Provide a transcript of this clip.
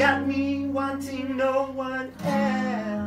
got me wanting no one else.